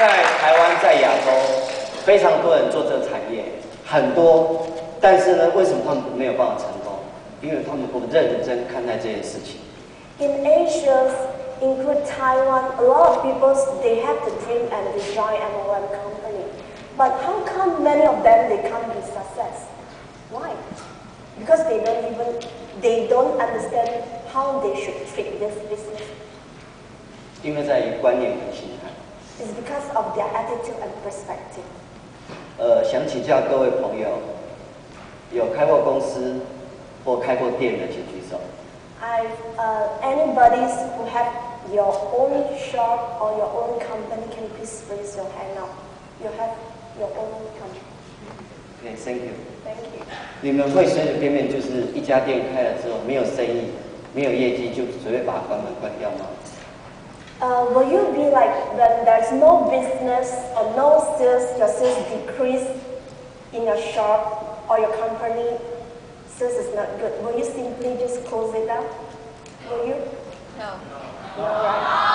在台湾，在亚洲，非常多人做这个产业，很多，但是呢，为什么他们没有办法成功？因为他们不认真看待这件事情。In Asia, include Taiwan, a lot of people they have the dream and they join MLM company. But how come many of them they can't be success? Why? Because they don't even they don't understand how they should treat this business. 因为在于观念跟心态。It's because of their attitude and perspective. 呃，想请教各位朋友，有开过公司或开过店的，请举手。I uh, anybody who have your own shop or your own company can please raise your hand now. You have your own company. OK，Thank、you。Thank you. 你们会随随便便就是一家店开了之后没有生意、没有业绩，就随便把它关门关掉吗？Uh, will you be like when there's no business or no sales, your sales decrease in your shop or your company, sales is not good. Will you simply just close it down? Will you? No. No, right?